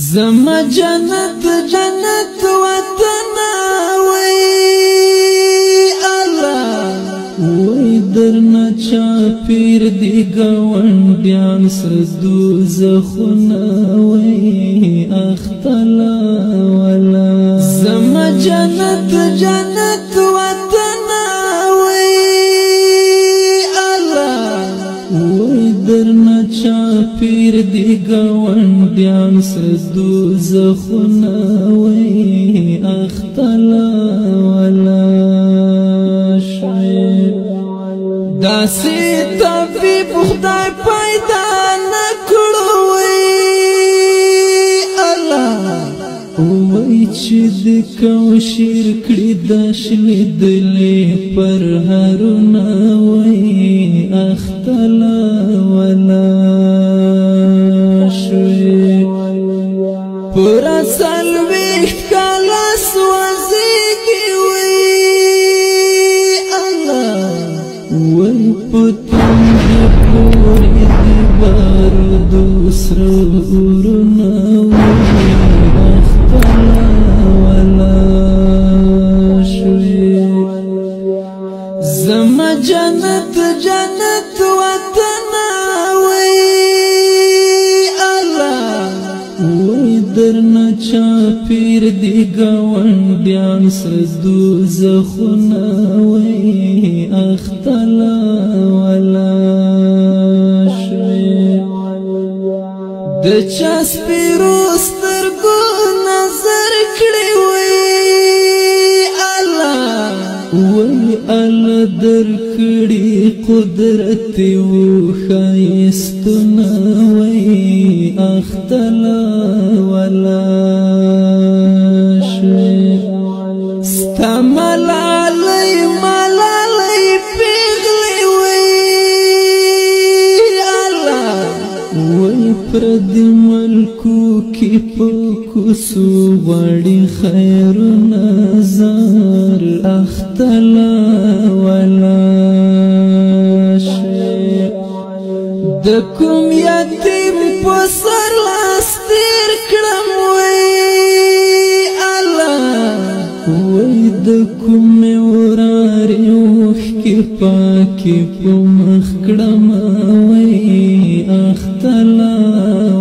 زما جنت جنت وطن وای الله وای درنا چا پیر دی گوندیان سدو زخنا وای اختلا ولا زما جنت جنت وطن در نچا پیر دی گوندیان سدو زخنا وی اختلا ولا شعب داسی تبی بخدای پای چې د کوم شیر کړي د شلیدلې پر هرونه وای اختلا ولا شوي پر اصل وخت کلا سوځي کی وای الله وای پتو پورې دی بار دوسر اور پیر دی گوندیان سردو زخونا وی اختلا ولا شوی د چا سپیرو سترګو نظر کړی وی الله وی الله در کړی قدرت او خیستنا وی اختلا ولا ملالی ملالی پیغلی وی اللہ وی پرد ملکو کی پوکو سو وڑی خیر نظر اختلا ولا شیع دکم یتیم پس د کوم ورار اوخ کی پاکی په مخ کړم وای اختلا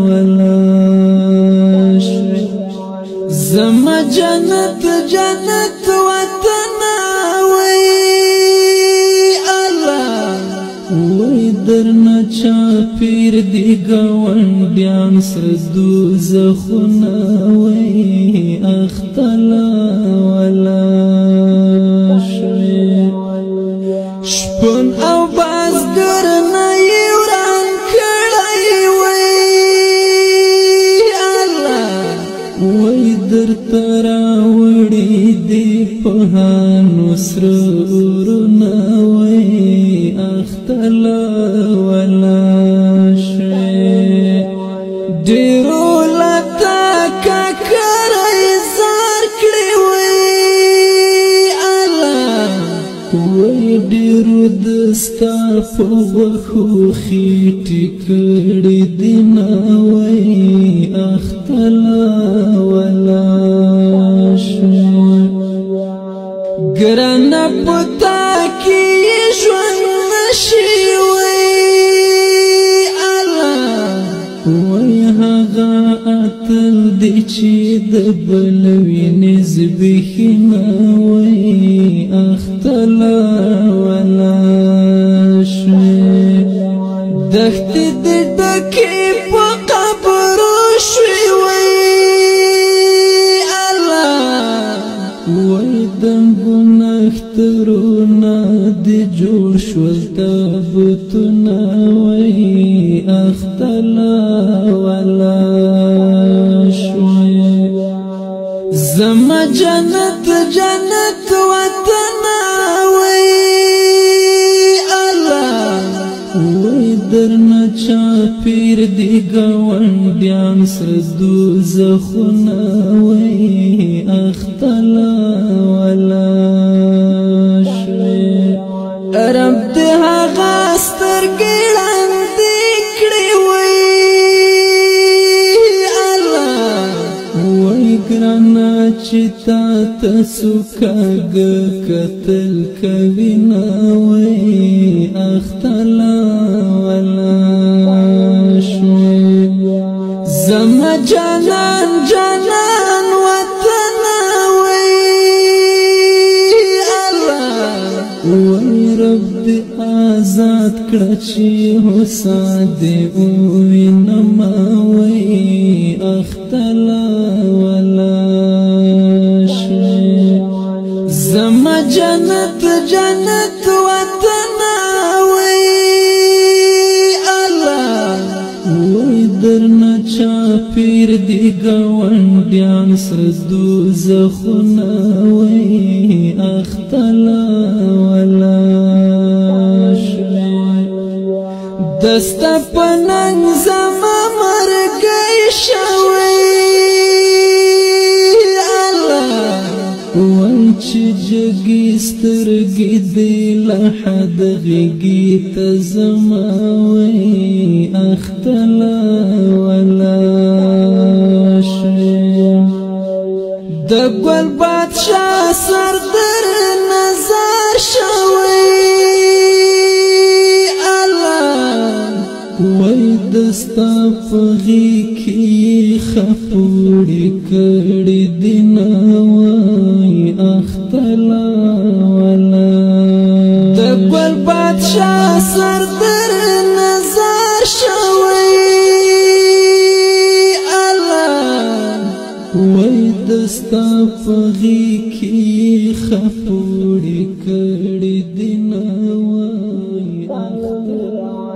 ولا زم جنت جنت وطن وای الله وای درنا چا پیر دی گوندیان سر دوزخونه وای اختلا تراوړي دی په هانو سرورنا وای اختلا ولا په وخو خېټ کړې دی ناوي اختلا ولا شو ګران پتا کې ژوند نشي وای الله وای هغه اتل دې چې د بلوي نسبه نه وای اختلا ولا دخت د دکی په قبر شوي وي الله وای دم بنخترونه د جوړ شول تبتونه وای اختلا ولا شوي زم جنت جنت وطن عسر دوزخنا وي اختلا ولا شوي رب دې هغه سترګې لاندې وي الله وي ګرنا چې تا ته قتل کوي وي اختلا ولا جانان جانان وطن وي الله وي رب آزاد کړه چې هو ساده وي نما وي اختر شاپیر دی گوانډیان سر دو زخونه وای اختلا ولا دست پننګ زما مرګ شه غږی سترګې دی له حد غږی ته اختلا ولا شي دق ګل بادشاہ سر در نظر شوي الله وې دستا فغي والا والا د ګل بادشاہ سر در نظر شوی الله وای دستا پغی کی خفوړی کړی دینه وای الله